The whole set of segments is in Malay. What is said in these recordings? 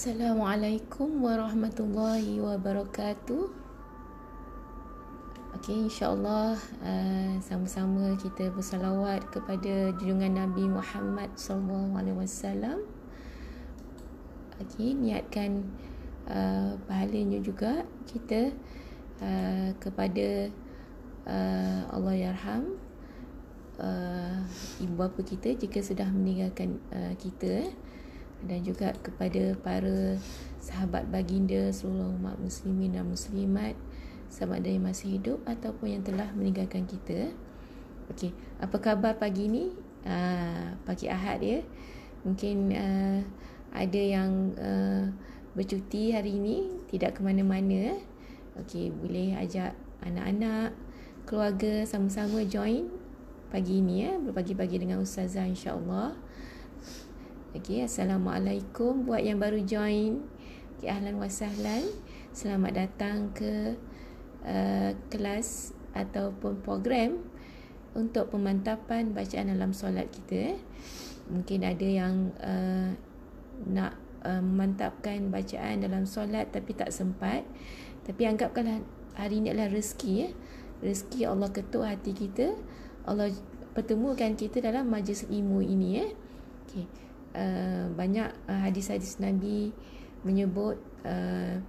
Assalamualaikum warahmatullahi wabarakatuh. Okey, insya-Allah uh, sama-sama kita bersalawat kepada junjungan Nabi Muhammad sallallahu alaihi wasallam. Okey, niatkan uh, pahalanya juga kita uh, kepada uh, Allah yarham uh, ibu bapa kita jika sudah meninggalkan uh, kita eh dan juga kepada para sahabat baginda seluruh umat muslimin dan muslimat sama ada yang masih hidup ataupun yang telah meninggalkan kita. Okey, apa khabar pagi ni? Uh, pagi Ahad ya. Mungkin uh, ada yang uh, bercuti hari ini, tidak ke mana-mana. Okey, boleh ajak anak-anak, keluarga sama-sama join pagi ini ya, berpagi-pagi dengan ustazah insya-Allah. Okay, Assalamualaikum buat yang baru join. Okay, ahlan wa sahlan. Selamat datang ke uh, kelas ataupun program untuk pemantapan bacaan dalam solat kita. Eh. Mungkin ada yang uh, nak uh, memantapkan bacaan dalam solat tapi tak sempat. Tapi anggapkanlah hari ini adalah rezeki. Eh. Rezeki Allah ketuk hati kita. Allah pertemukan kita dalam majlis ilmu ini. Eh. Okay. Uh, banyak uh, hadis-hadis Nabi menyebut uh,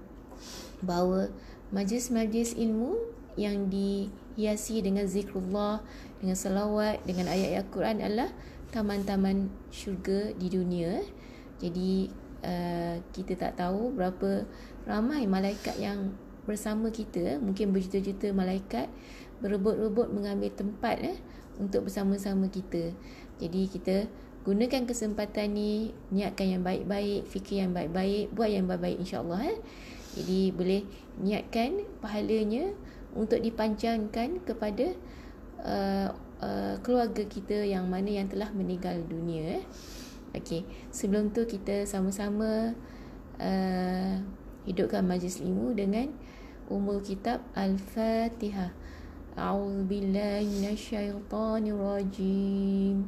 bahawa majlis-majlis ilmu yang dihiasi dengan zikrullah, dengan salawat, dengan ayat-ayat Quran adalah taman-taman syurga di dunia. Jadi uh, kita tak tahu berapa ramai malaikat yang bersama kita, mungkin berjuta-juta malaikat berebut-rebut mengambil tempat eh, untuk bersama-sama kita. Jadi kita gunakan kesempatan ni niatkan yang baik-baik fikir yang baik-baik buat yang baik-baik insyaallah eh. Jadi boleh niatkan pahalanya untuk dipanjangkan kepada uh, uh, keluarga kita yang mana yang telah meninggal dunia eh. Okey sebelum tu kita sama-sama uh, hidupkan majlis ilmu dengan umul kitab al-fatihah. A'udzubillahi minasyaitonirrajim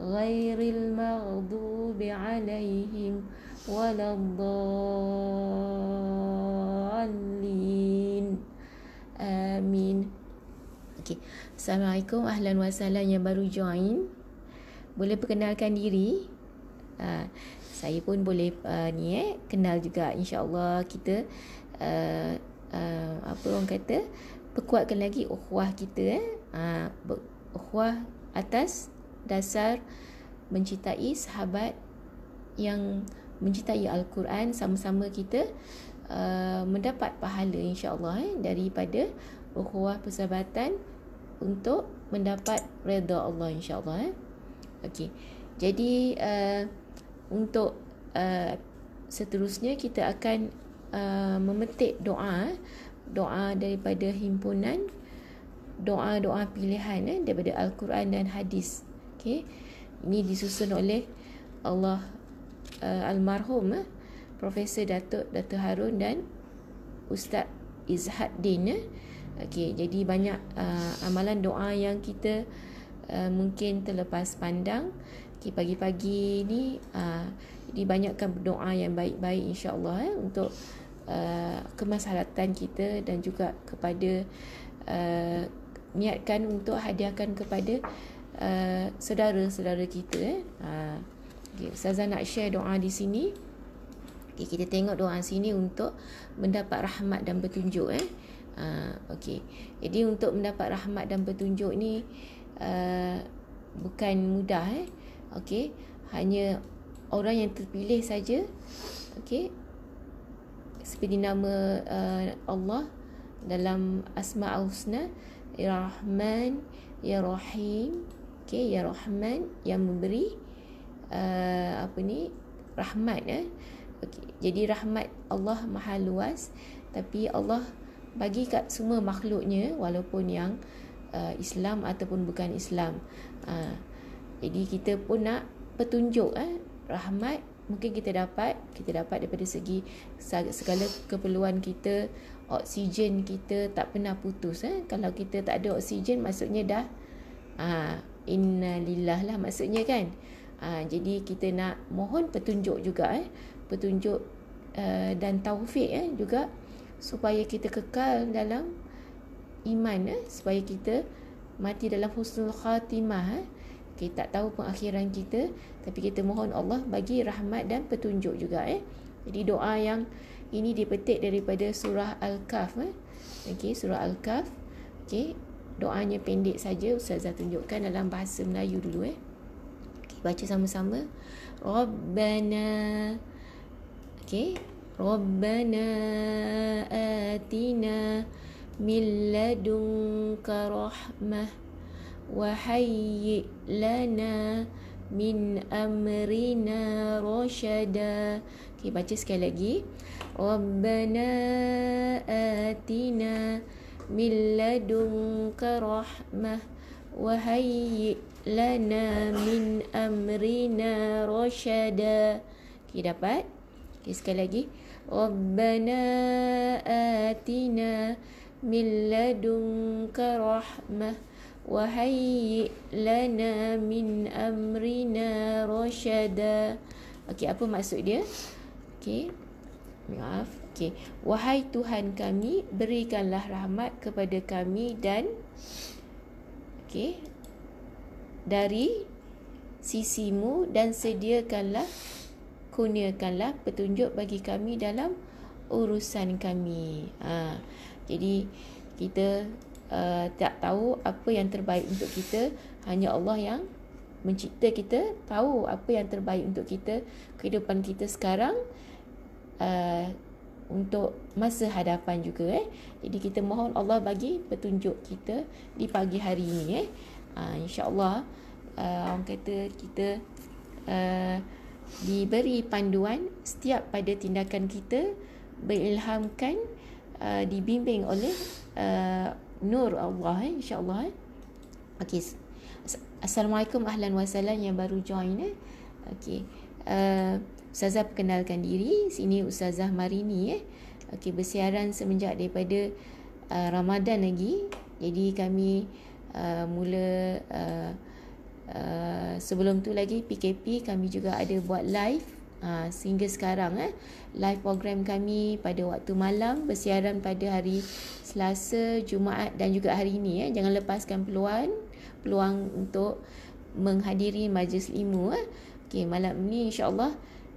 غير المغضوب عليهم ولا الضالين آمين Okay. Assalamualaikum Ahlan wa sahlan yang baru join Boleh perkenalkan diri uh, Saya pun boleh uh, ni eh Kenal juga InsyaAllah kita uh, uh, Apa orang kata Perkuatkan lagi ukhuwah kita eh uh, Ukhuwah atas dasar mencintai sahabat yang mencintai Al-Quran sama-sama kita uh, mendapat pahala insya-Allah eh, daripada ukhuwah persahabatan untuk mendapat redha Allah insya-Allah eh. Okey. Jadi uh, untuk uh, seterusnya kita akan uh, memetik doa doa daripada himpunan doa-doa pilihan eh, daripada Al-Quran dan hadis Okey. Ini disusun oleh Allah uh, almarhum uh, Profesor Datuk Datuk Harun dan Ustaz Izhad Din uh. Okey, jadi banyak uh, amalan doa yang kita uh, mungkin terlepas pandang. Okey, pagi-pagi ni uh, dibanyakkan berdoa yang baik-baik insya-Allah eh, untuk uh, kemaslahatan kita dan juga kepada uh, niatkan untuk hadiahkan kepada uh, saudara-saudara kita eh. Uh, okay, Ustazah nak share doa di sini. Okay, kita tengok doa sini untuk mendapat rahmat dan petunjuk eh. Uh, okay. Jadi untuk mendapat rahmat dan petunjuk ni uh, bukan mudah eh. Okay. Hanya orang yang terpilih saja. Okay. Seperti nama uh, Allah dalam Asma Al-Husna. Ya Rahman, Ya Rahim, okay, ya Rahman yang memberi uh, apa ni rahmat eh okay. jadi rahmat Allah maha luas tapi Allah bagi kat semua makhluknya walaupun yang uh, Islam ataupun bukan Islam uh, jadi kita pun nak petunjuk eh rahmat mungkin kita dapat kita dapat daripada segi segala keperluan kita oksigen kita tak pernah putus eh kalau kita tak ada oksigen maksudnya dah ah innalillah lah maksudnya kan. Ah jadi kita nak mohon petunjuk juga eh. Petunjuk uh, dan taufik eh juga supaya kita kekal dalam iman eh. Supaya kita mati dalam husnul khatimah eh. Kita tak tahu pengakhiran kita tapi kita mohon Allah bagi rahmat dan petunjuk juga eh. Jadi doa yang ini dipetik daripada surah al-kahf eh. Okey surah al-kahf. Okey doanya pendek saja ustazah tunjukkan dalam bahasa Melayu dulu eh. Okay, baca sama-sama. Rabbana okay? rabbana atina min ladunka rahmah wa hayyi lana min amrina rashada. Okey baca sekali lagi. Rabbana atina min ladunka rahmah wa hayyi' lana min amrina rashada okay, dapat? Okay, sekali lagi. Rabbana atina min ladunka rahmah wa hayyi' lana min amrina rashada okey apa maksud dia? Okey maaf. Okey. Wahai Tuhan kami, berikanlah rahmat kepada kami dan okey. Dari sisimu dan sediakanlah kurniakanlah petunjuk bagi kami dalam urusan kami. Ha. Jadi kita uh, tak tahu apa yang terbaik untuk kita hanya Allah yang mencipta kita tahu apa yang terbaik untuk kita kehidupan kita sekarang uh, untuk masa hadapan juga eh jadi kita mohon Allah bagi petunjuk kita di pagi hari ini eh uh, insyaallah uh, orang kata kita uh, diberi panduan setiap pada tindakan kita berilhamkan uh, dibimbing oleh uh, nur Allah eh, insya-Allah eh. Okey. Assalamualaikum ahlan wa yang baru join eh. Okey. Uh, Ustazah perkenalkan diri. Sini Ustazah Marini eh. Okey, bersiaran semenjak daripada uh, Ramadan lagi. Jadi kami uh, mula uh, uh, sebelum tu lagi PKP kami juga ada buat live uh, sehingga sekarang eh live program kami pada waktu malam bersiaran pada hari Selasa, Jumaat dan juga hari ini eh. Jangan lepaskan peluang peluang untuk menghadiri majlis ilmu eh. Okey, malam ni insya-Allah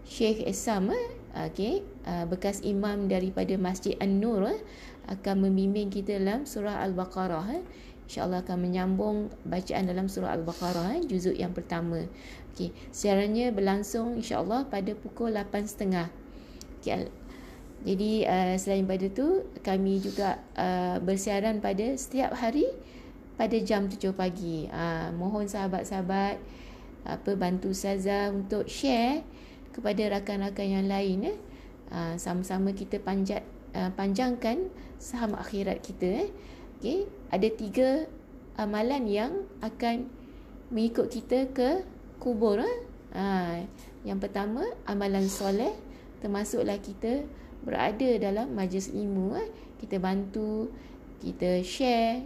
Sheikh Esam eh. Okey, uh, bekas imam daripada Masjid An-Nur eh, akan membimbing kita dalam surah Al-Baqarah eh. InsyaAllah akan menyambung bacaan dalam surah Al-Baqarah eh, juzuk yang pertama. Okey, siarannya berlangsung insya-Allah pada pukul 8.30. Okey, jadi uh, selain pada tu kami juga uh, bersiaran pada setiap hari pada jam 7 pagi. Uh, mohon sahabat-sahabat apa bantu Saza untuk share kepada rakan-rakan yang lain eh. Uh, sama-sama kita panjat uh, panjangkan saham akhirat kita eh. Okey, ada tiga amalan yang akan mengikut kita ke kubur eh. Uh, yang pertama amalan soleh termasuklah kita berada dalam majlis ilmu eh. kita bantu kita share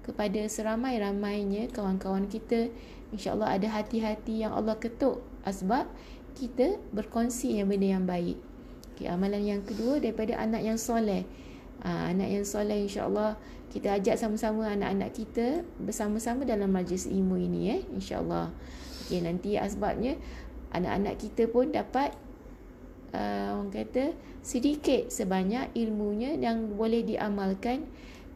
kepada seramai-ramainya kawan-kawan kita insyaallah ada hati-hati yang Allah ketuk sebab kita berkongsi yang benda yang baik. Okay, amalan yang kedua daripada anak yang soleh. Ha, anak yang soleh insyaallah kita ajak sama-sama anak-anak kita bersama-sama dalam majlis ilmu ini eh insyaallah. Okey nanti asbabnya anak-anak kita pun dapat uh, orang kata sedikit sebanyak ilmunya yang boleh diamalkan.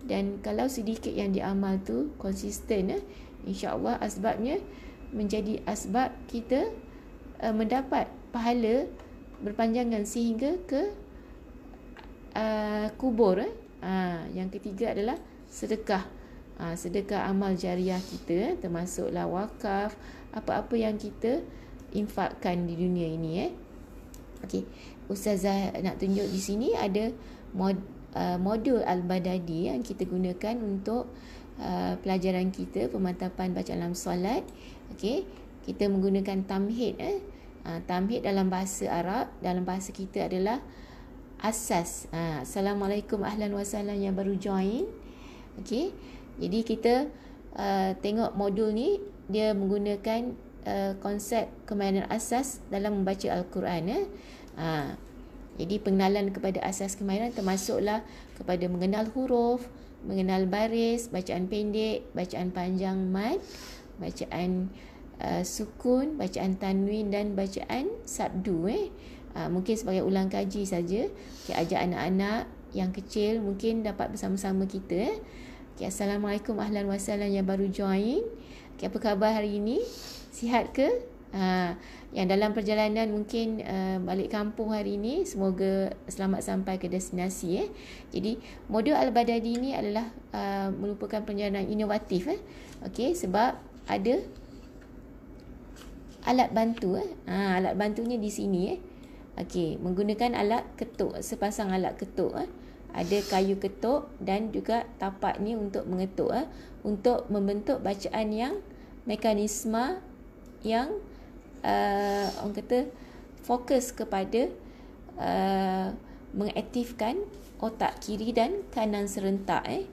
Dan kalau sedikit yang diamal tu konsisten eh, insya-Allah asbabnya menjadi asbab kita uh, mendapat pahala berpanjangan sehingga ke uh, kubur eh. Uh, yang ketiga adalah sedekah. Uh, sedekah amal jariah kita eh, termasuklah wakaf apa-apa yang kita infakkan di dunia ini eh. Okey. Ustazah nak tunjuk di sini ada mod, uh, modul Al-Badadi yang kita gunakan untuk uh, pelajaran kita pemantapan bacaan dalam solat. Okey, kita menggunakan tamhid eh. Uh, tamhid dalam bahasa Arab, dalam bahasa kita adalah asas. Uh, Assalamualaikum ahlan wa sahlan yang baru join. Okey. Jadi kita uh, tengok modul ni dia menggunakan uh, konsep kemahiran asas dalam membaca al-Quran eh. Ha. Jadi pengenalan kepada asas kemahiran termasuklah kepada mengenal huruf, mengenal baris, bacaan pendek, bacaan panjang mad, bacaan uh, sukun, bacaan tanwin dan bacaan sabdu eh. Uh, mungkin sebagai ulang kaji saja. Okay, ajak anak-anak yang kecil mungkin dapat bersama-sama kita eh. Okay, Assalamualaikum ahlan wa yang baru join. Okay, apa khabar hari ini? Sihat ke? Ha, yang dalam perjalanan mungkin uh, balik kampung hari ini semoga selamat sampai ke destinasi eh. Jadi modul Al-Badadi ini adalah uh, merupakan perjalanan inovatif eh. Okey sebab ada alat bantu eh. Ha, alat bantunya di sini eh. Okey menggunakan alat ketuk sepasang alat ketuk eh. Ada kayu ketuk dan juga tapak ni untuk mengetuk eh. untuk membentuk bacaan yang mekanisme yang uh, orang kata fokus kepada uh, mengaktifkan otak kiri dan kanan serentak eh.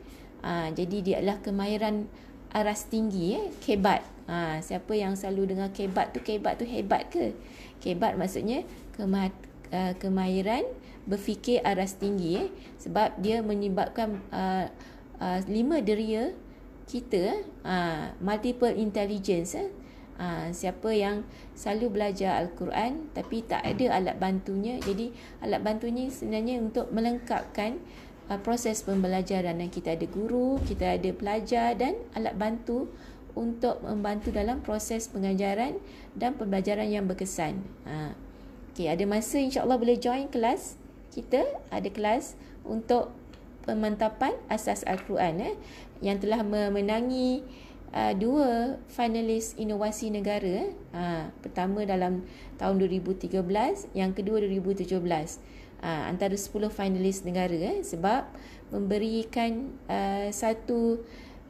Uh, jadi dia adalah kemahiran aras tinggi eh, kebat. Uh, siapa yang selalu dengar kebat tu kebat tu hebat ke? Kebat maksudnya kemah, uh, kemahiran berfikir aras tinggi eh sebab dia menyebabkan uh, uh, lima deria kita uh, multiple intelligence eh Ha, siapa yang selalu belajar Al-Quran tapi tak ada alat bantunya. Jadi alat bantunya sebenarnya untuk melengkapkan uh, proses pembelajaran. Dan kita ada guru, kita ada pelajar dan alat bantu untuk membantu dalam proses pengajaran dan pembelajaran yang berkesan. Ha. Okay, ada masa insyaAllah boleh join kelas. Kita ada kelas untuk pemantapan asas Al-Quran eh, yang telah memenangi uh, dua finalis inovasi negara. Uh, pertama dalam tahun 2013, yang kedua 2017. Uh, antara 10 finalis negara eh, sebab memberikan uh, satu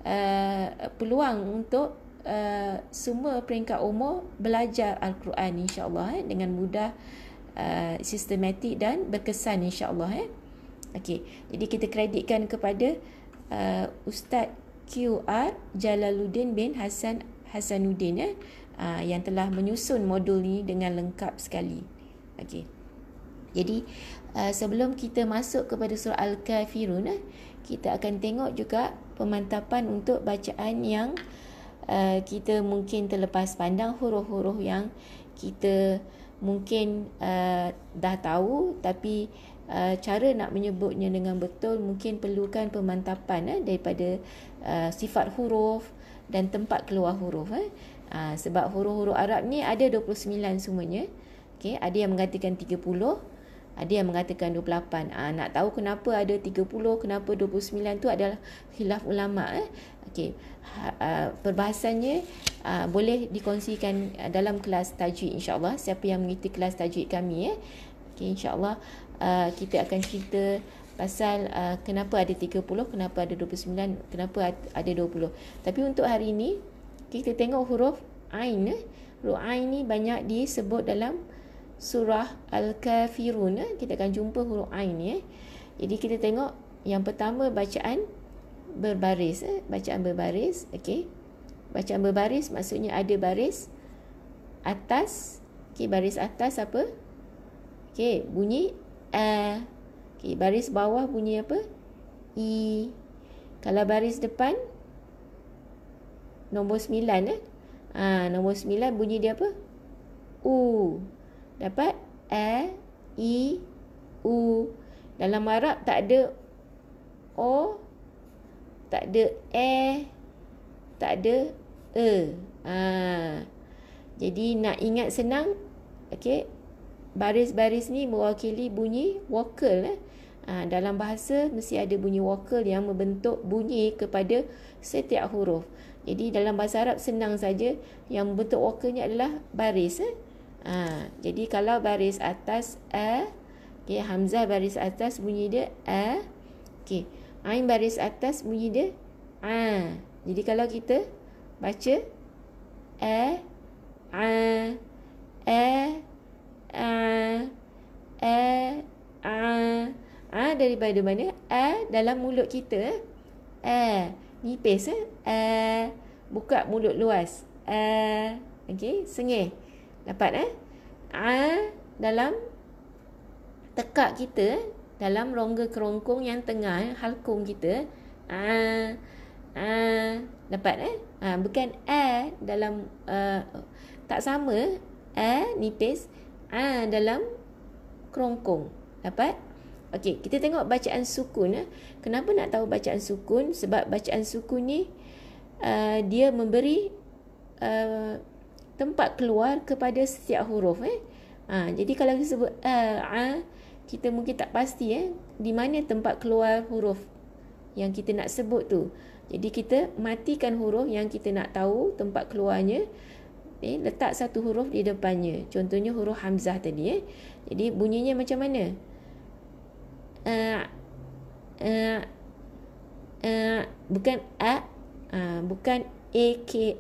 uh, peluang untuk uh, semua peringkat umur belajar Al-Quran insya-Allah eh, dengan mudah uh, sistematik dan berkesan insya-Allah eh. Okey, jadi kita kreditkan kepada uh, Ustaz QR Jalaluddin bin Hasan Hasanuddin eh, uh, yang telah menyusun modul ni dengan lengkap sekali. Okey. Jadi uh, sebelum kita masuk kepada surah Al-Kafirun eh, kita akan tengok juga pemantapan untuk bacaan yang uh, kita mungkin terlepas pandang huruf-huruf yang kita mungkin uh, dah tahu tapi uh, cara nak menyebutnya dengan betul mungkin perlukan pemantapan eh, daripada uh, sifat huruf dan tempat keluar huruf eh. Uh, sebab huruf-huruf Arab ni ada 29 semuanya. Okay, ada yang mengatakan 30, ada yang mengatakan 28. Uh, nak tahu kenapa ada 30, kenapa 29 tu adalah khilaf ulama eh. Okey. Uh, perbahasannya uh, boleh dikongsikan dalam kelas tajwid insya-Allah. Siapa yang mengikuti kelas tajwid kami eh. Okey insya-Allah kita akan cerita pasal uh, kenapa ada 30, kenapa ada 29, kenapa ada 20. Tapi untuk hari ini kita tengok huruf ain eh. Huruf ain ni banyak disebut dalam surah Al-Kafirun eh. Kita akan jumpa huruf ain ni eh. Jadi kita tengok yang pertama bacaan berbaris eh. Bacaan berbaris, okey. Bacaan berbaris maksudnya ada baris atas. Okey, baris atas apa? Okey, bunyi A. Okey, baris bawah bunyi apa? I. Kalau baris depan nombor sembilan eh. Ha, nombor sembilan bunyi dia apa? U. Dapat A, I, U. Dalam Arab tak ada O, tak ada E, tak ada E. Ha. Jadi nak ingat senang, okey, baris-baris ni mewakili bunyi vokal eh. Ha, dalam bahasa mesti ada bunyi vokal yang membentuk bunyi kepada setiap huruf. Jadi dalam bahasa Arab senang saja yang membentuk vokalnya adalah baris eh. Ha, jadi kalau baris atas a Okey, hamzah baris atas bunyi dia a. Okey, ain baris atas bunyi dia a. Jadi kalau kita baca a a a a a a a daripada mana? A dalam mulut kita. A nipis eh. A buka mulut luas. A okey, sengih. Dapat eh? A dalam tekak kita dalam rongga kerongkong yang tengah halkum kita. A a dapat eh? Ha, bukan a dalam uh, tak sama. A nipis. A dalam kerongkong. Dapat? Okey kita tengok bacaan sukun eh. kenapa nak tahu bacaan sukun? Sebab bacaan sukun ni uh, dia memberi uh, tempat keluar kepada setiap huruf eh ha, jadi kalau kita sebut a a kita mungkin tak pasti eh di mana tempat keluar huruf yang kita nak sebut tu. Jadi kita matikan huruf yang kita nak tahu tempat keluarnya. Eh, letak satu huruf di depannya. Contohnya huruf hamzah tadi eh. Jadi bunyinya macam mana? Uh, uh, uh, bukan a uh, bukan a k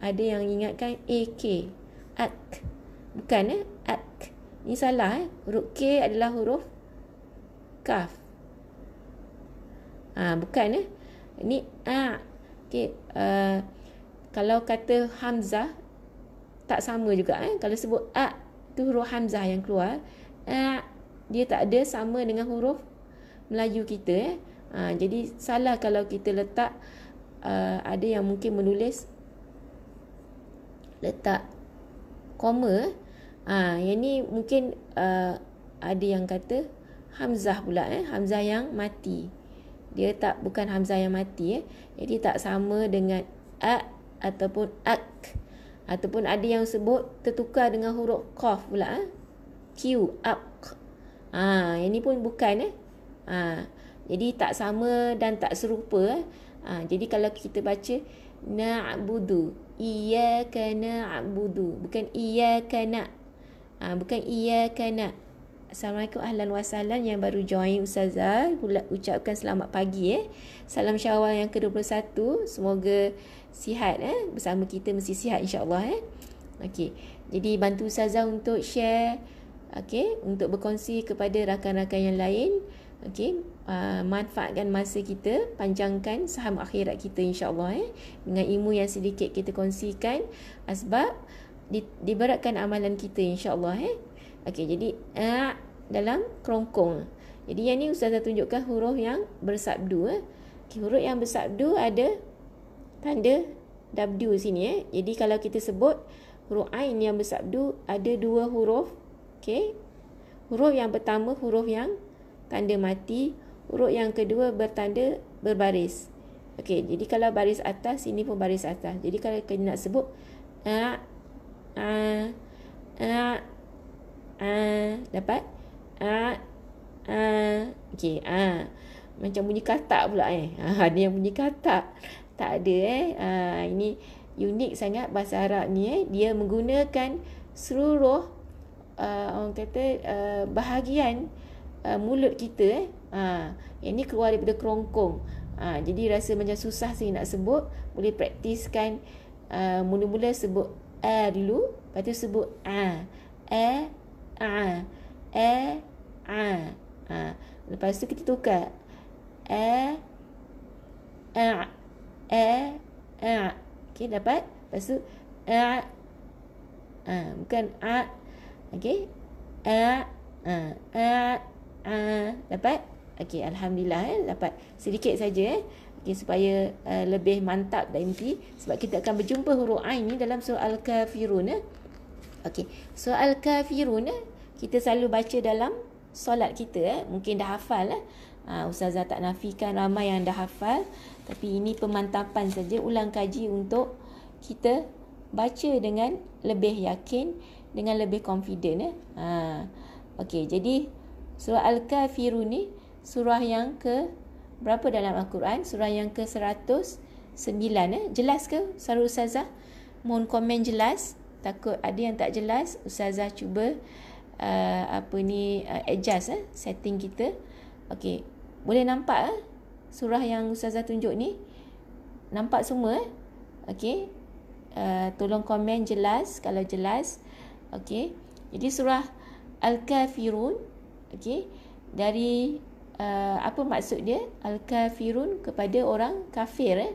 ada yang ingatkan a k ak bukan eh ak ini salah eh. Huruf K adalah huruf kaf. Ah ha, bukan eh. Ini a. Okey, uh, kalau kata hamzah tak sama juga eh. Kalau sebut a tu huruf hamzah yang keluar, a dia tak ada sama dengan huruf Melayu kita eh. Ha, jadi salah kalau kita letak uh, ada yang mungkin menulis letak koma eh. Ha, yang ni mungkin uh, ada yang kata Hamzah pula eh. Hamzah yang mati. Dia tak bukan Hamzah yang mati eh. Jadi tak sama dengan A ataupun Ak. Ataupun ada yang sebut tertukar dengan huruf Qaf pula eh. Q, Ak. Ha, yang ni pun bukan eh. Ha, jadi tak sama dan tak serupa eh. Ha, jadi kalau kita baca Na'budu. Iyaka na'budu. Bukan iyaka na' Ha, bukan iya kana. Assalamualaikum ahlan wa sahlan yang baru join Ustazah. Ucapkan selamat pagi eh. Salam syawal yang ke-21. Semoga sihat eh. Bersama kita mesti sihat insyaAllah eh. Okey. Jadi bantu Ustazah untuk share. Okey. Untuk berkongsi kepada rakan-rakan yang lain. Okey. Uh, manfaatkan masa kita. Panjangkan saham akhirat kita insyaAllah eh. Dengan ilmu yang sedikit kita kongsikan. Asbab di, diberatkan amalan kita insya-Allah eh. Okey jadi a dalam kerongkong. Jadi yang ni ustazah tunjukkan huruf yang bersabdu eh. Okay, huruf yang bersabdu ada tanda W sini eh. Jadi kalau kita sebut huruf ain yang bersabdu ada dua huruf. Okey. Huruf yang pertama huruf yang tanda mati, huruf yang kedua bertanda berbaris. Okey, jadi kalau baris atas ini pun baris atas. Jadi kalau kita nak sebut a a a a dapat? A a okey a. Macam bunyi katak pula eh. Ha ada yang bunyi katak. Tak ada eh. Ha, ini unik sangat bahasa Arab ni eh. Dia menggunakan seluruh uh, orang kata uh, bahagian uh, mulut kita eh ha yang ni keluar daripada kerongkong. Ha jadi rasa macam susah saya nak sebut. Boleh praktiskan uh, mula-mula sebut a dulu lepas tu sebut a. A a. A a. A lepas tu kita tukar. A a a a. Okey dapat? Lepas tu a a. Bukan a. Okey. A a a a. Dapat okey alhamdulillah eh dapat sedikit saja eh okay, supaya uh, lebih mantap dan inti sebab kita akan berjumpa huruf ain ni dalam surah al-kafirun eh. Okey, surah al-kafirun eh, kita selalu baca dalam solat kita eh. Mungkin dah hafal eh. Uh, Ustazah tak nafikan ramai yang dah hafal tapi ini pemantapan saja ulang kaji untuk kita baca dengan lebih yakin dengan lebih confident eh. Uh, Okey, jadi surah al-kafirun ni surah yang ke berapa dalam Al-Quran surah yang ke-109 eh jelas ke Sarul Ustazah mohon komen jelas takut ada yang tak jelas Ustazah cuba uh, apa ni uh, adjust eh setting kita. Okey. Boleh nampak eh surah yang ustazah tunjuk ni? Nampak semua eh? Okey. Uh, tolong komen jelas kalau jelas. Okey. Jadi surah Al-Kafirun okey dari uh, apa maksud dia? Al-Kafirun kepada orang kafir eh?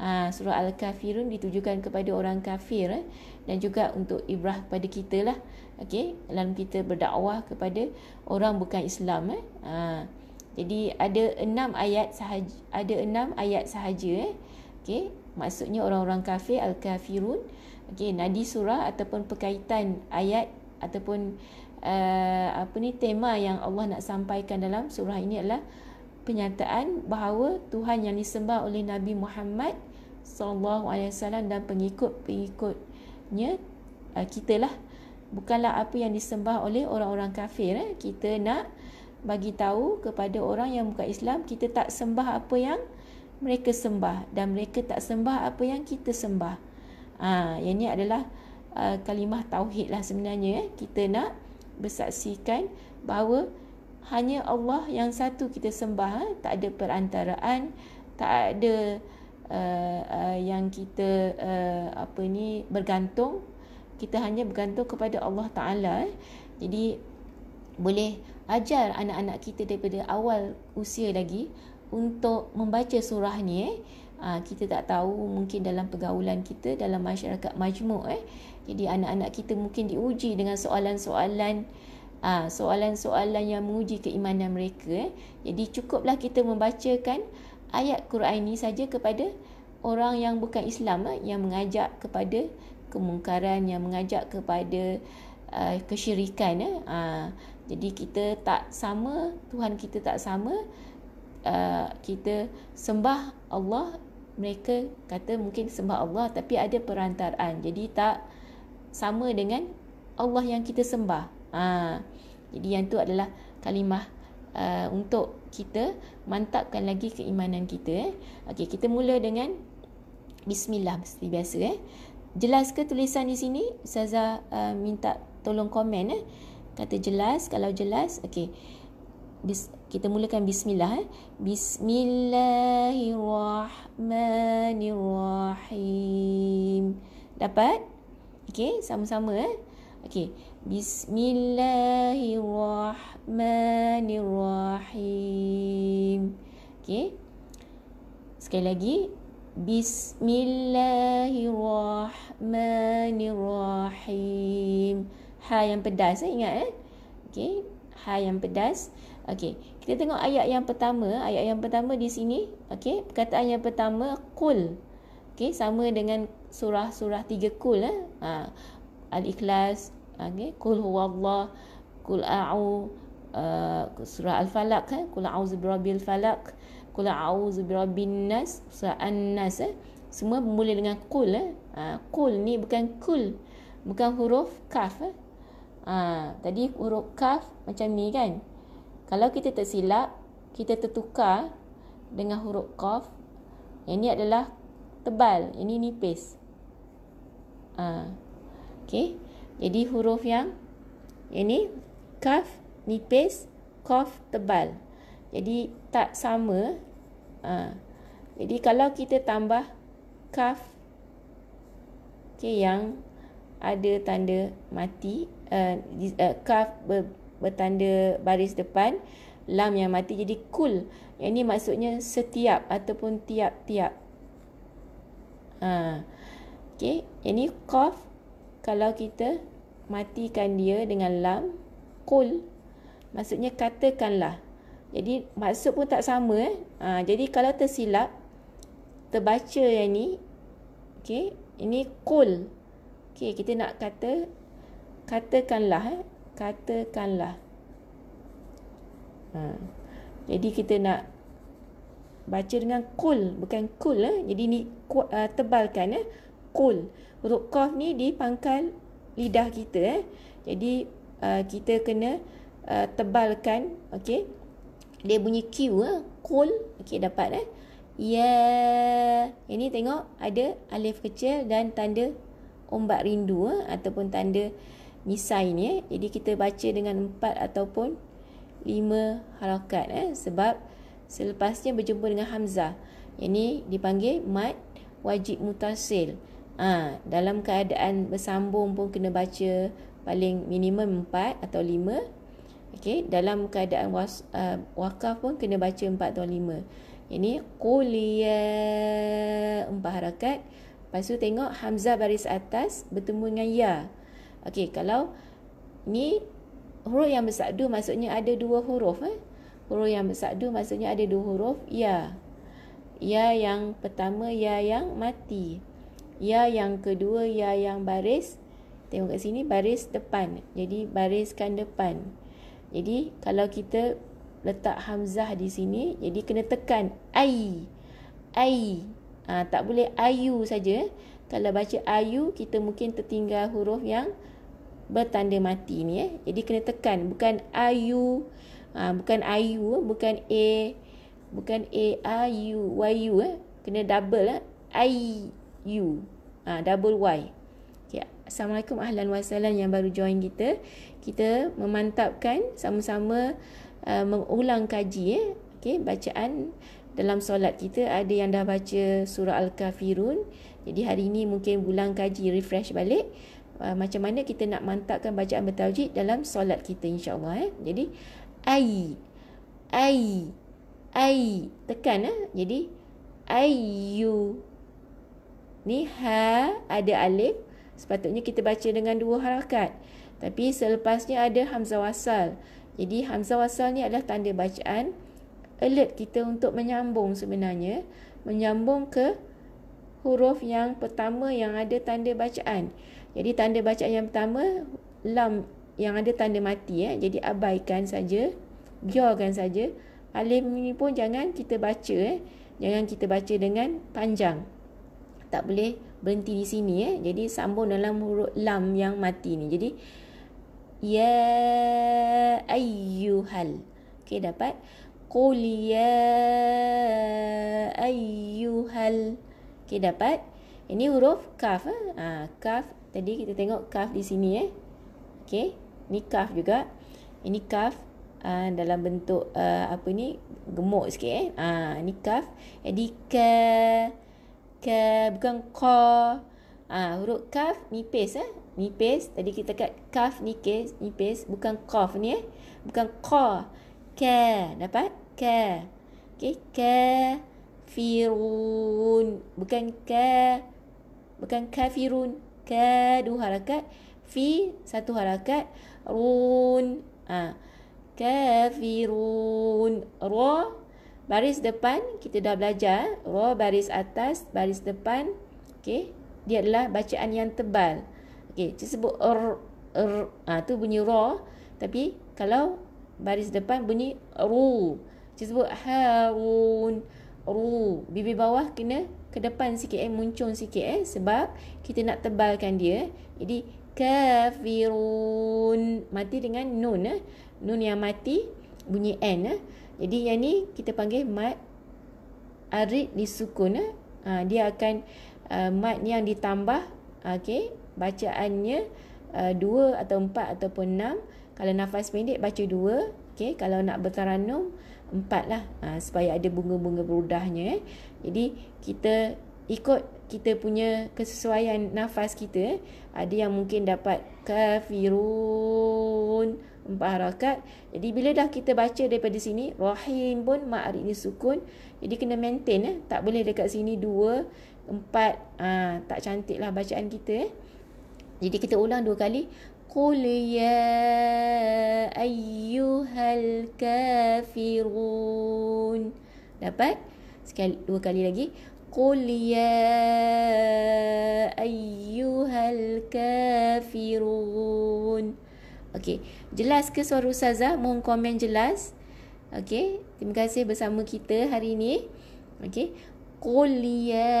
Uh, surah Al-Kafirun ditujukan kepada orang kafir eh? Dan juga untuk ibrah pada kita lah okey dalam kita berdakwah kepada orang bukan Islam eh? Uh, jadi ada enam ayat sahaja ada enam ayat sahaja eh? Okey maksudnya orang-orang kafir al-kafirun okey nadi surah ataupun perkaitan ayat ataupun uh, apa ni tema yang Allah nak sampaikan dalam surah ini adalah penyataan bahawa Tuhan yang disembah oleh Nabi Muhammad sallallahu alaihi wasallam dan pengikut-pengikutnya uh, kita lah bukanlah apa yang disembah oleh orang-orang kafir eh. kita nak bagi tahu kepada orang yang bukan Islam kita tak sembah apa yang mereka sembah dan mereka tak sembah apa yang kita sembah. Ah, ha, yang ini adalah uh, kalimah tauhid lah sebenarnya eh. Kita nak bersaksikan bahawa hanya Allah yang satu kita sembah, eh. tak ada perantaraan, tak ada uh, uh, yang kita uh, apa ni bergantung. Kita hanya bergantung kepada Allah Taala jadi boleh ajar anak-anak kita daripada awal usia lagi untuk membaca surah ni eh uh, kita tak tahu mungkin dalam pergaulan kita dalam masyarakat majmuk eh jadi anak-anak kita mungkin diuji dengan soalan-soalan uh, soalan-soalan yang menguji keimanan mereka eh jadi cukuplah kita membacakan ayat Quran ini saja kepada orang yang bukan Islam eh, yang mengajak kepada kemungkaran yang mengajak kepada uh, kesyirikan eh. uh, jadi kita tak sama Tuhan kita tak sama uh, kita sembah Allah mereka kata mungkin sembah Allah tapi ada perantaraan jadi tak sama dengan Allah yang kita sembah uh, jadi yang tu adalah kalimah uh, untuk kita mantapkan lagi keimanan kita eh. okey kita mula dengan bismillah seperti biasa eh Jelas ke tulisan di sini? Ustazah uh, minta tolong komen eh. Kata jelas, kalau jelas, okey. Bis, kita mulakan bismillah eh. Bismillahirrahmanirrahim. Dapat? Okey, sama-sama eh. Okey. Bismillahirrahmanirrahim. Okey. Sekali lagi, Bismillahirrahmanirrahim. Ha yang pedas eh ingat eh. Okey, ha yang pedas. Okey, kita tengok ayat yang pertama, ayat yang pertama di sini, okey, perkataan yang pertama qul. Okey, sama dengan surah-surah tiga qul eh. Ha Al-Ikhlas, okey, qul huwallah, qul a'u uh, surah Al-Falaq eh, qul a'udzu birabbil falaq. Qul a'udzu birabbin nas, surah An-Nas eh. Semua bermula dengan qul eh. Ha, qul ni bukan kul. Bukan huruf kaf eh. Ha, tadi huruf kaf macam ni kan. Kalau kita tersilap, kita tertukar dengan huruf qaf. Yang ni adalah tebal, ini nipis. Ha. Okey. Jadi huruf yang ini kaf nipis, qaf tebal. Jadi tak sama. Ha. Jadi kalau kita tambah kaf okay, yang ada tanda mati, uh, uh, kaf ber, bertanda baris depan, lam yang mati jadi kul. Yang ini maksudnya setiap ataupun tiap-tiap. Ha. Okay. Yang ini qaf kalau kita matikan dia dengan lam, kul. Maksudnya katakanlah. Jadi maksud pun tak sama eh. Ha, jadi kalau tersilap terbaca yang ni okey, ini kul. Okey, kita nak kata katakanlah eh. Katakanlah. Ha. Jadi kita nak baca dengan kul bukan kul eh. Jadi ni uh, tebalkan eh. Kul. Huruf qaf ni di pangkal lidah kita eh. Jadi uh, kita kena uh, tebalkan okey dia bunyi Q eh. Kul. Okey dapat eh. Ya. Ini tengok ada alif kecil dan tanda ombak rindu eh. ataupun tanda misai ni eh. Jadi kita baca dengan empat ataupun lima harakat eh. Sebab selepasnya berjumpa dengan Hamzah. Ini dipanggil mat wajib mutasil. Ha, dalam keadaan bersambung pun kena baca paling minimum empat atau lima. Okay, dalam keadaan was, uh, wakaf pun kena baca empat atau lima. Ini kuliah empat harakat. Lepas tu tengok Hamzah baris atas bertemu dengan Ya. Okey, kalau ni huruf yang bersadu maksudnya ada dua huruf. Eh? Huruf yang bersadu maksudnya ada dua huruf. Ya. Ya yang pertama, Ya yang mati. Ya yang kedua, Ya yang baris. Tengok kat sini, baris depan. Jadi, bariskan depan. Jadi, kalau kita letak hamzah di sini jadi kena tekan ai ai ha, tak boleh ayu saja kalau baca ayu kita mungkin tertinggal huruf yang bertanda mati ni eh. Jadi kena tekan bukan ayu ha, bukan ayu bukan a bukan a ayu yu eh. Kena double eh. Ai u. Ha, double y. Okay. assalamualaikum ahlan wasallam yang baru join kita. Kita memantapkan sama-sama uh, mengulang kaji eh. Okey bacaan dalam solat kita. Ada yang dah baca surah al-kafirun. Jadi hari ini mungkin bulan kaji refresh balik uh, macam mana kita nak mantapkan bacaan bertajwid dalam solat kita insyaallah eh. Jadi ai ai ai tekan eh. Jadi ayu ni ha ada alif. Sepatutnya kita baca dengan dua harakat. Tapi selepasnya ada hamzah wasal. Jadi hamzah wasal ni adalah tanda bacaan alert kita untuk menyambung sebenarnya. Menyambung ke huruf yang pertama yang ada tanda bacaan. Jadi tanda bacaan yang pertama lam yang ada tanda mati eh. Jadi abaikan saja, biarkan saja. Alif ini pun jangan kita baca eh. Jangan kita baca dengan panjang. Tak boleh berhenti di sini eh. Jadi sambung dalam huruf lam yang mati ni. Jadi ya ayyuhal. Okey dapat? Qul ya ayyuhal. Okey dapat? Ini huruf kaf eh? ha, kaf tadi kita tengok kaf di sini eh. Okey, ni kaf juga. Ini kaf uh, dalam bentuk uh, apa ni? gemuk sikit eh. Ah, uh, ni kaf. Jadi ka ka bukan qa. Ah, uh, huruf kaf nipis eh nipis tadi kita kat kaf nipis nipis bukan qaf ni eh bukan qa ka dapat ka okey ka firun bukan ka bukan kafirun ka dua harakat. Fi satu harakat. Run. Ha. kafirun. Ra baris depan. Kita dah belajar. Ra baris atas baris depan. Okey. Dia adalah bacaan yang tebal. Okey, kita sebut er, er ah tu bunyi ra. Tapi kalau baris depan bunyi ru. Kita sebut harun. Ru. Bibir bawah kena ke depan sikit eh muncung sikit eh sebab kita nak tebalkan dia. Jadi kafirun mati dengan nun eh. Nun yang mati bunyi n eh. Jadi yang ni kita panggil mat arid disukun eh. Ha, dia akan uh, mat yang ditambah okey bacaannya uh, dua atau empat ataupun enam. Kalau nafas pendek baca dua. Okay. Kalau nak bertaranum empat lah. Uh, supaya ada bunga-bunga berudahnya. Eh. Jadi kita ikut kita punya kesesuaian nafas kita. Eh. Ada yang mungkin dapat kafirun empat harakat. Jadi bila dah kita baca daripada sini. Rahim pun ma'arik ni sukun. Jadi kena maintain. Eh. Tak boleh dekat sini dua, empat. Uh, tak cantik lah bacaan kita. Eh. Jadi kita ulang dua kali. Ya ayyuhal kafirun. Dapat? Sekali dua kali lagi. Qul ya ayyuhal kafirun. Okey, jelas ke suara ustazah? Mohon komen jelas. Okey, terima kasih bersama kita hari ini. Okey. قل ya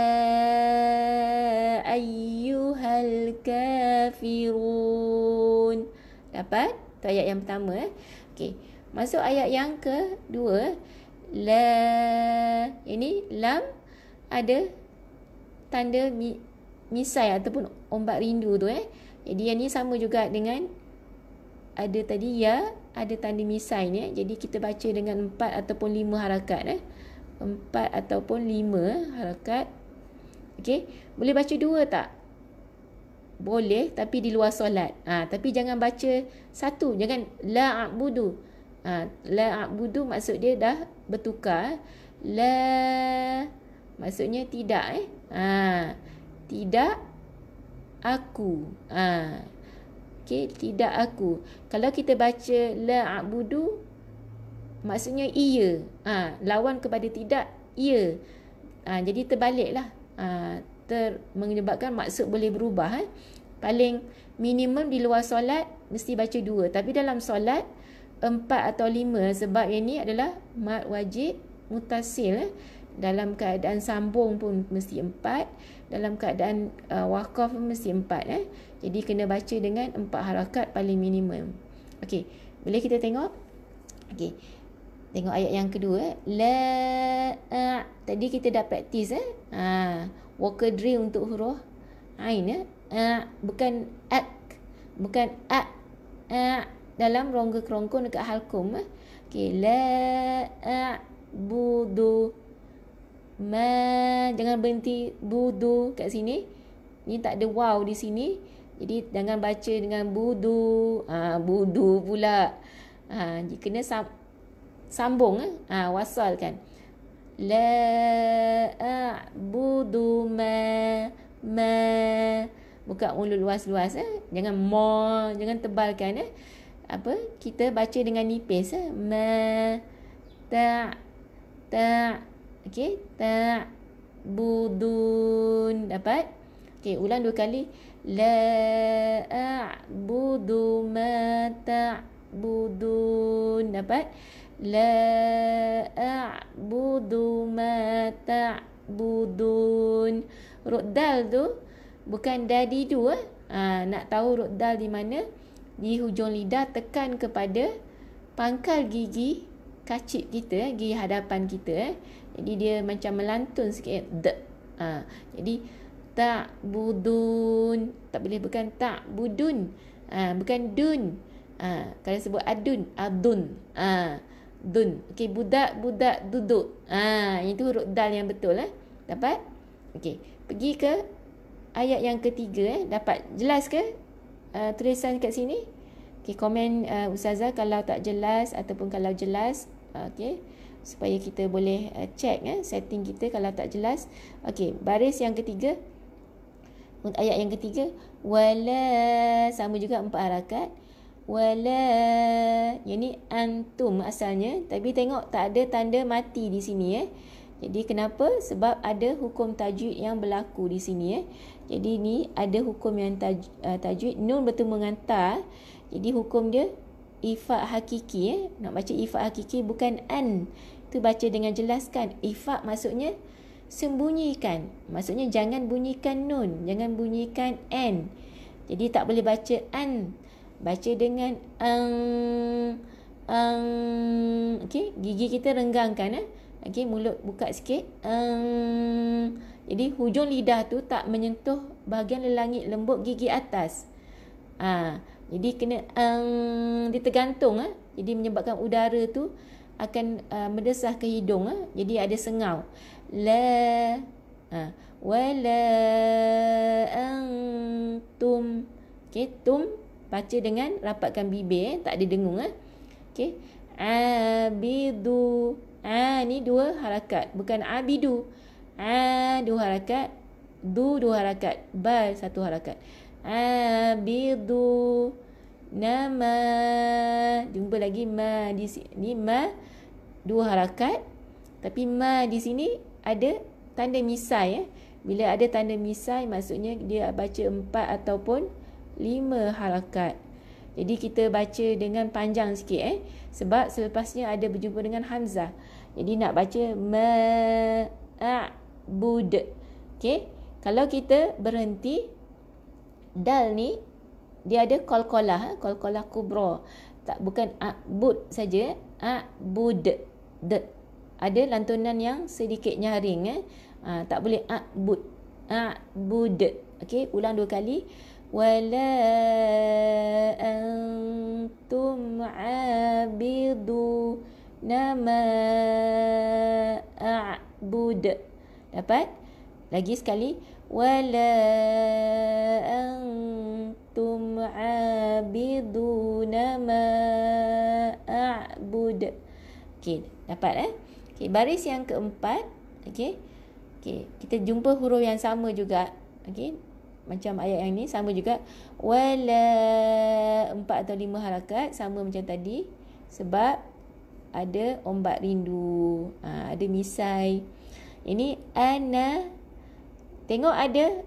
ayyuhal kafirun. Dapat? Itu ayat yang pertama eh? Okey. Masuk ayat yang kedua. La ini lam ada tanda misai ataupun ombak rindu tu eh? Jadi yang ni sama juga dengan ada tadi ya ada tanda misai ni eh? Jadi kita baca dengan empat ataupun lima harakat eh? Empat ataupun lima harakat. Okey. Boleh baca dua tak? Boleh tapi di luar solat. Ha, tapi jangan baca satu. Jangan la a'budu. Ha, la a'budu maksud dia dah bertukar. La maksudnya tidak. Eh. Ha, tidak aku. Ha, Okay, tidak aku. Kalau kita baca la a'budu maksudnya iya. Ha, lawan kepada tidak iya. Ha, jadi terbaliklah. Ha, ter menyebabkan maksud boleh berubah. Eh. Paling minimum di luar solat mesti baca dua. Tapi dalam solat empat atau lima sebab yang ni adalah mat wajib mutasil. Eh. Dalam keadaan sambung pun mesti empat. Dalam keadaan uh, wakaf pun mesti empat. Eh. Jadi kena baca dengan empat harakat paling minimum. Okey, boleh kita tengok? Okey. Tengok ayat yang kedua eh. La a tadi kita dah praktis eh. Ha, walker drill untuk huruf ain eh. A bukan ak bukan a a dalam rongga kerongkong dekat halkum eh. Okey, la a budu ma jangan berhenti budu kat sini. Ni tak ada wow di sini. Jadi jangan baca dengan budu. Ha, budu pula. Ha, kena sambung. Eh? Ha, wasal kan. La a'budu ma ma buka mulut luas-luas eh jangan mo jangan tebalkan eh apa kita baca dengan nipis eh ma ta ta okey ta budun dapat okey ulang dua kali La a'budu ma ta'budun. Dapat? La a'budu ma ta'budun. Ruk dal tu bukan dadi tu eh. Ha, nak tahu ruk dal di mana? Di hujung lidah tekan kepada pangkal gigi kacip kita, eh, gigi hadapan kita. Eh. Jadi dia macam melantun sikit. De. Ha, jadi tak budun tak boleh bukan tak budun ha, bukan dun ha, kalau sebut adun adun ha, dun. Okey budak budak duduk. Ha, itu huruf dal yang betul eh. Dapat? Okey pergi ke ayat yang ketiga eh. Dapat? Jelas ke uh, tulisan kat sini? Okey komen uh, ustazah kalau tak jelas ataupun kalau jelas okey supaya kita boleh uh, check eh setting kita kalau tak jelas. Okey baris yang ketiga. Ayat yang ketiga wala sama juga empat harakat wala. Yang ni antum asalnya tapi tengok tak ada tanda mati di sini eh. Jadi kenapa? Sebab ada hukum tajwid yang berlaku di sini eh. Jadi ni ada hukum yang taj, uh, tajwid. Nun bertemu dengan ta. Jadi hukum dia ifak hakiki eh. Nak baca ifak hakiki bukan an. Tu baca dengan jelaskan. Ifak maksudnya sembunyikan. Maksudnya jangan bunyikan nun, jangan bunyikan n. Jadi tak boleh baca an. Baca dengan ang ang okey, gigi kita renggangkan eh. Okey, mulut buka sikit. Ang jadi hujung lidah tu tak menyentuh bahagian lelangit lembut gigi atas. Ha, jadi kena ang dia tergantung eh. Jadi menyebabkan udara tu akan uh, mendesah ke hidung eh. Jadi ada sengau la ha wala antum okey tum baca dengan rapatkan bibir eh. tak ada dengung eh. Okey. Abidu. A ni dua harakat. Bukan abidu. A dua harakat. Du dua harakat. Ba satu harakat. Abidu. Nama. Jumpa lagi ma di sini ma dua harakat. Tapi ma di sini ada tanda misai eh. Bila ada tanda misai maksudnya dia baca empat ataupun lima harakat. Jadi kita baca dengan panjang sikit eh. Sebab selepasnya ada berjumpa dengan Hamzah. Jadi nak baca ma'bud. Okey. Kalau kita berhenti dal ni dia ada qalqalah, qalqalah kubra. Tak bukan abud saja, abud. De ada lantunan yang sedikit nyaring eh. Ha, tak boleh abud. Abud. Okey, ulang dua kali. Wala antum abidu nama a'bud. Dapat? Lagi sekali. Wala antum abiduna ma a'bud. Okey dapat eh? Okey baris yang keempat okey? Okey kita jumpa huruf yang sama juga. Okey macam ayat yang ni sama juga wala empat atau lima harakat sama macam tadi sebab ada ombak rindu. Ha, ada misai. Ini ana tengok ada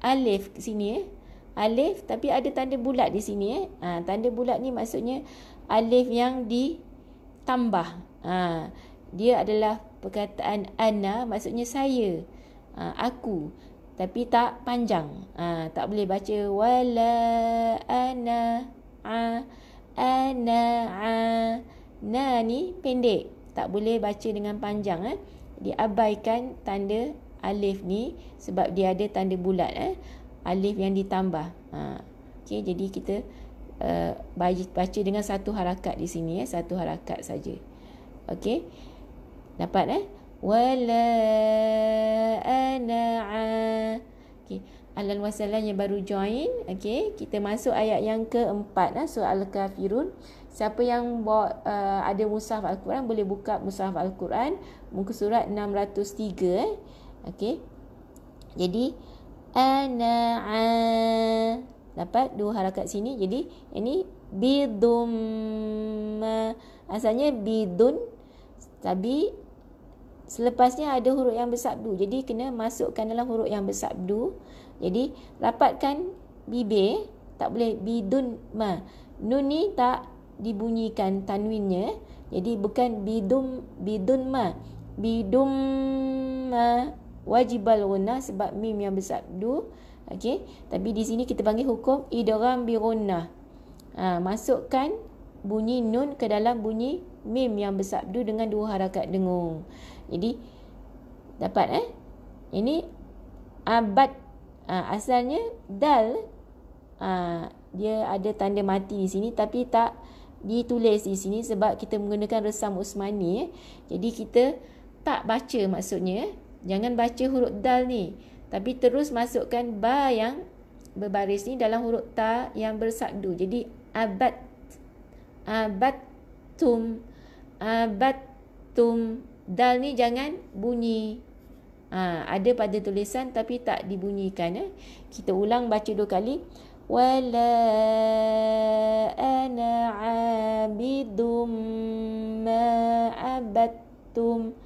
alif sini eh. Alif tapi ada tanda bulat di sini eh. Ha, tanda bulat ni maksudnya alif yang ditambah. Ha, dia adalah perkataan ana maksudnya saya ha, aku tapi tak panjang. Ha, tak boleh baca wala ana a ana a. Na ni pendek. Tak boleh baca dengan panjang eh. Diabaikan tanda alif ni sebab dia ada tanda bulat eh. Alif yang ditambah. Ha. Okey jadi kita uh, baca dengan satu harakat di sini eh. Satu harakat saja. Okey? Dapat eh ana okey Alan wasalan yang baru join. Okey kita masuk ayat yang keempat eh surah al-kafirun. Siapa yang bawa, uh, ada mushaf al-Quran boleh buka mushaf al-Quran. Muka surat 603 eh. Okey. Jadi ana dapat dua harakat sini. Jadi ini bidum asalnya bidun tapi selepasnya ada huruf yang bersabdu jadi kena masukkan dalam huruf yang bersabdu jadi rapatkan bibir tak boleh bidun ma. Nun ni tak dibunyikan tanwinnya. Jadi bukan bidum bidun ma. Bidum ma wajibal gunnah sebab mim yang bersabdu. Okey. Tapi di sini kita panggil hukum idgham bi gunnah. Ha, masukkan bunyi nun ke dalam bunyi mim yang bersabdu dengan dua harakat dengung. Jadi dapat eh? Ini abad Ha, asalnya dal ha, dia ada tanda mati di sini tapi tak ditulis di sini sebab kita menggunakan resam Usmani eh. Jadi kita tak baca maksudnya. Eh. Jangan baca huruf dal ni. Tapi terus masukkan ba yang berbaris ni dalam huruf ta yang bersabdu. Jadi abad abad tum abad tum dal ni jangan bunyi Ha, ada pada tulisan tapi tak dibunyikan. Eh. Kita ulang baca dua kali. Wala ana abidum ma'abattum.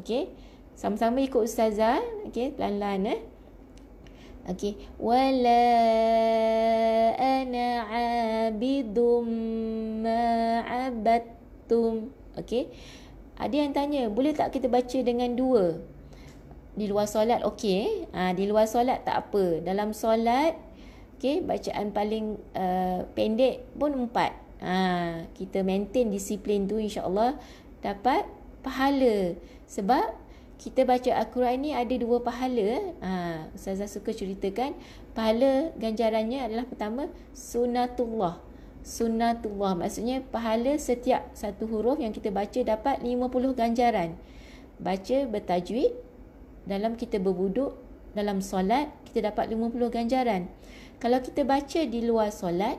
Okey. Sama-sama ikut ustazah. Okey, pelan-pelan eh. Okey. Wala ana abidum ma'abattum. Okey. Ada yang tanya, boleh tak kita baca dengan dua? di luar solat okey. Ha, di luar solat tak apa. Dalam solat okey bacaan paling uh, pendek pun empat. Ha, kita maintain disiplin tu insyaallah dapat pahala. Sebab kita baca al-Quran ni ada dua pahala. Ha ustazah suka ceritakan pahala ganjarannya adalah pertama sunnatullah sunnatullah maksudnya pahala setiap satu huruf yang kita baca dapat 50 ganjaran baca bertajwid dalam kita berwuduk dalam solat kita dapat 50 ganjaran. Kalau kita baca di luar solat,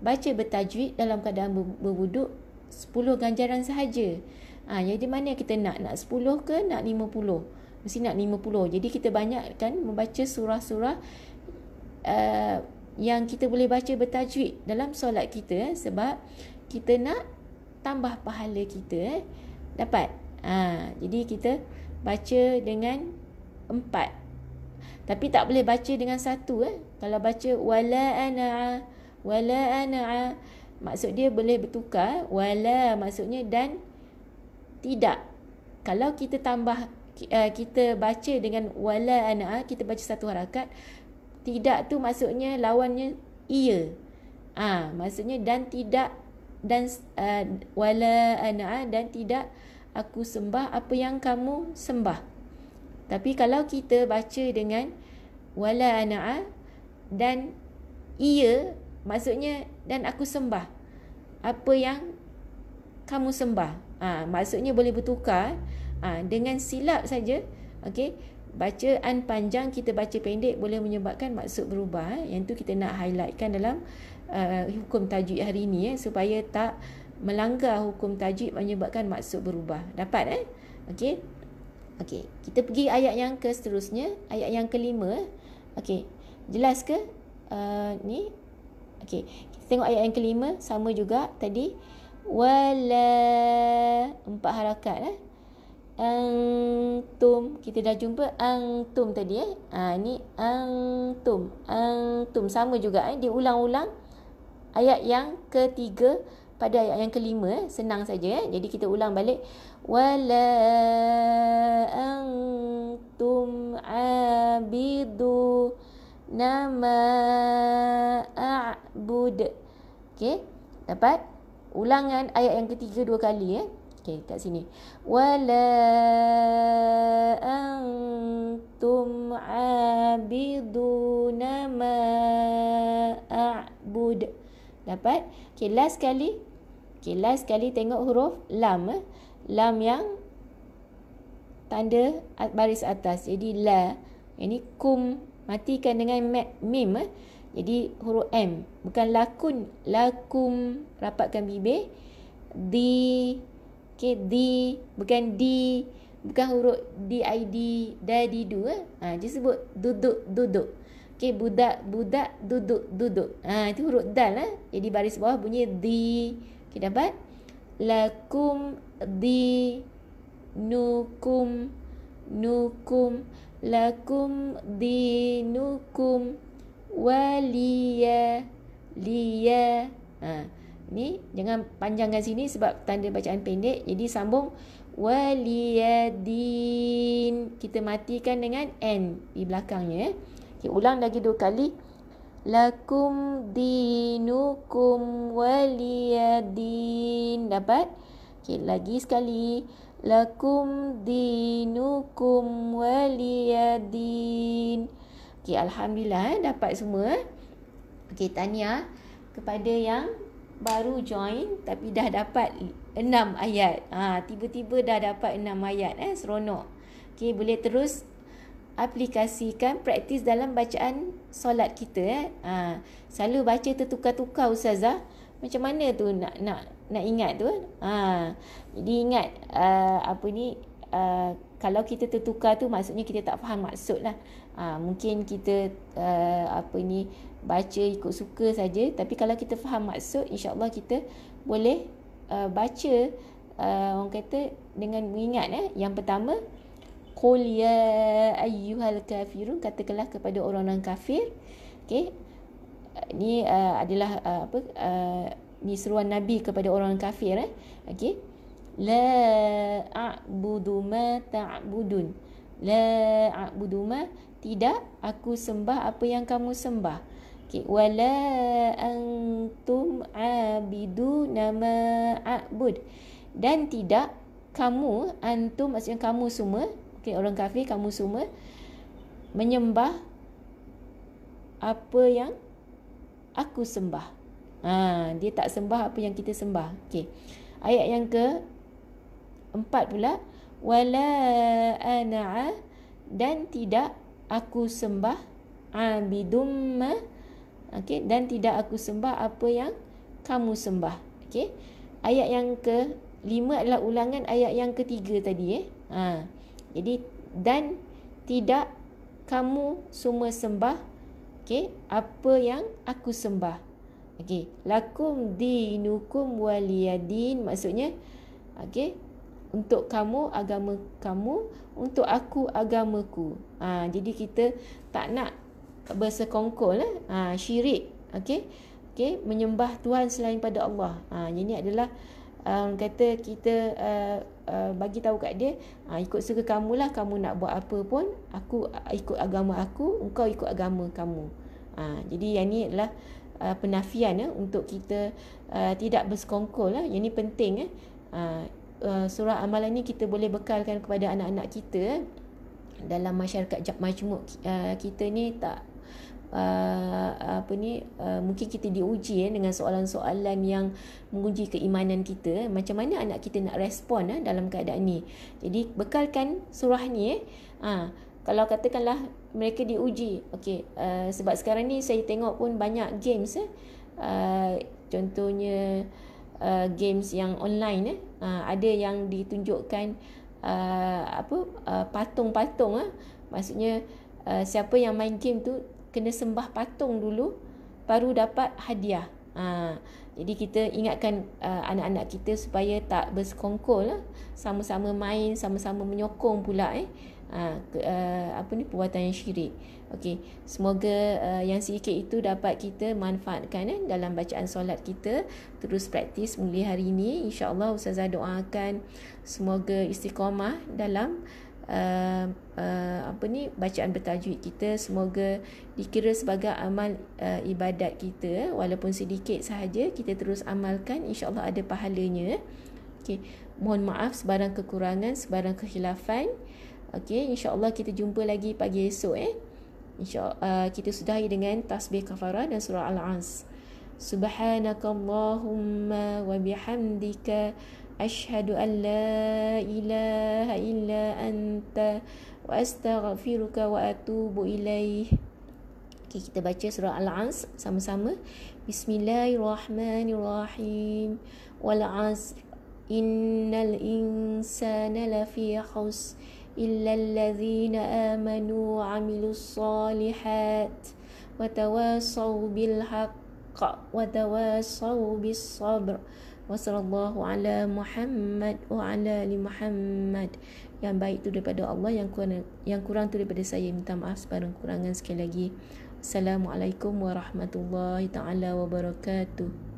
baca bertajwid dalam keadaan berwuduk 10 ganjaran sahaja. Ha, jadi mana kita nak? Nak 10 ke nak 50? Mesti nak 50. Jadi kita banyakkan membaca surah-surah uh, yang kita boleh baca bertajwid dalam solat kita eh, sebab kita nak tambah pahala kita eh. Dapat? Ha, jadi kita baca dengan empat. Tapi tak boleh baca dengan satu. Eh. Kalau baca wala ana wala ana maksud dia boleh bertukar. Wala maksudnya dan tidak. Kalau kita tambah uh, kita baca dengan wala ana kita baca satu harakat. Tidak tu maksudnya lawannya iya. Ah, ha, maksudnya dan tidak dan uh, wala ana dan tidak aku sembah apa yang kamu sembah. Tapi kalau kita baca dengan wala ana'a dan ia maksudnya dan aku sembah apa yang kamu sembah. Ha, maksudnya boleh bertukar ha, dengan silap saja. Okey. Bacaan panjang kita baca pendek boleh menyebabkan maksud berubah. Eh. Yang tu kita nak highlightkan dalam uh, hukum tajwid hari ini eh, supaya tak melanggar hukum tajwid menyebabkan maksud berubah. Dapat eh? Okey. Okey. Kita pergi ayat yang ke seterusnya, ayat yang kelima. Okey. Jelas ke? Uh, ni. Okey. Kita tengok ayat yang kelima sama juga tadi wala empat harakat eh antum kita dah jumpa antum tadi eh. Ha ni antum antum sama juga eh. Diulang-ulang ayat yang ketiga pada ayat yang kelima eh. Senang saja eh. Jadi kita ulang balik. Wala antum abidu nama a'bud. Okey dapat ulangan ayat yang ketiga dua kali ya. Okey, kat sini. Wala antum abiduna ma a'bud. Dapat? Okey, last kali. Okey, last kali tengok huruf lam eh. Lam yang tanda baris atas. Jadi la. Ini kum matikan dengan mim eh. Jadi huruf M bukan lakun lakum rapatkan bibir di okey di bukan di bukan huruf D I D du eh. Ha dia sebut duduk duduk. Okey budak budak duduk duduk. Ha itu huruf dal eh. Jadi baris bawah bunyi di. Okey dapat? Lakum di nukum nukum lakum di nukum waliya liya ha ni jangan panjangkan sini sebab tanda bacaan pendek. Jadi sambung waliyadin. Kita matikan dengan n di belakangnya okay, ulang lagi dua kali. Lakum dinukum waliyadin. Dapat? Okey lagi sekali. Lakum dinukum waliyadin. Okey, alhamdulillah eh, dapat semua. Okey, tanya kepada yang baru join tapi dah dapat enam ayat. Ha, tiba-tiba dah dapat enam ayat eh, seronok. Okey, boleh terus aplikasikan praktis dalam bacaan solat kita eh. Ha, selalu baca tertukar-tukar ustazah. Macam mana tu nak nak nak ingat tu? Ha, jadi ingat uh, apa ni uh, kalau kita tertukar tu maksudnya kita tak faham maksud lah. Ha, mungkin kita uh, apa ni baca ikut suka saja. Tapi kalau kita faham maksud insya-Allah kita boleh uh, baca uh, orang kata dengan mengingat eh. Yang pertama qul ya ayyuhal kafirun katakanlah kepada orang-orang kafir. Okey. Ni uh, adalah uh, apa uh, ni seruan nabi kepada orang kafir eh. Okey. La a'budu ma ta'budun. La a'budu ma tidak aku sembah apa yang kamu sembah. Okey, wala antum abidu nama a'bud. Dan tidak kamu antum maksudnya kamu semua, okey orang kafir kamu semua menyembah apa yang aku sembah. Ha, dia tak sembah apa yang kita sembah. Okey. Ayat yang ke Empat pula wala ana dan tidak aku sembah abidum ma okey dan tidak aku sembah apa yang kamu sembah. Okey ayat yang ke lima adalah ulangan ayat yang ketiga tadi eh? Ha. Jadi dan tidak kamu semua sembah okey apa yang aku sembah. Okey lakum dinukum waliyadin maksudnya okey untuk kamu agama kamu untuk aku agamaku. Ha, jadi kita tak nak bersekongkol eh? ha, syirik okey okey menyembah tuhan selain pada Allah ha, ini adalah um, kata kita uh, uh, bagi tahu kat dia ha, ikut suka kamu lah kamu nak buat apa pun aku uh, ikut agama aku engkau ikut agama kamu ha, jadi yang ni adalah uh, penafian eh, untuk kita uh, tidak bersekongkol lah. ni penting eh. Uh, uh, surah amalan ni kita boleh bekalkan kepada anak-anak kita eh. dalam masyarakat majmuk uh, kita ni tak uh, apa ni uh, mungkin kita diuji eh, dengan soalan-soalan yang menguji keimanan kita macam mana anak kita nak respon eh, dalam keadaan ni. Jadi bekalkan surah ni eh. Ha, kalau katakanlah mereka diuji okey uh, sebab sekarang ni saya tengok pun banyak games eh. Uh, contohnya uh, games yang online eh. Uh, ada yang ditunjukkan uh, apa uh, patung-patung eh. Maksudnya uh, siapa yang main game tu kena sembah patung dulu baru dapat hadiah. Ha, jadi kita ingatkan uh, anak-anak kita supaya tak bersekongkol lah. Sama-sama main, sama-sama menyokong pula eh. Ha, ke, uh, apa ni perbuatan yang syirik. Okey, semoga uh, yang sedikit itu dapat kita manfaatkan eh, dalam bacaan solat kita. Terus praktis mulai hari ini. InsyaAllah Ustazah doakan semoga istiqamah dalam uh, uh, apa ni bacaan bertajwid kita. Semoga dikira sebagai amal uh, ibadat kita. Walaupun sedikit sahaja kita terus amalkan. Insyaallah ada pahalanya. Okey. Mohon maaf sebarang kekurangan sebarang kekhilafan. Okey. Insyaallah kita jumpa lagi pagi esok eh. Insyaallah uh, kita sudahi dengan tasbih kafarah dan surah al-ans subhanakallahumma wa bihamdika أشهد أن لا إله إلا أنت وأستغفرك وأتوب إليه Okay, kita baca surah Al-As sama-sama. Bismillahirrahmanirrahim. Wal 'asr innal insana lafi khus illa alladhina amanu wa 'amilus salihat wa tawassaw bil haqq wa tawassaw bis sabr. Wassallallahu ala Muhammad wa ala ali Muhammad. Yang baik tu daripada Allah, yang kurang yang kurang tu daripada saya. Minta maaf sebarang kurangan sekali lagi. Assalamualaikum warahmatullahi taala wabarakatuh.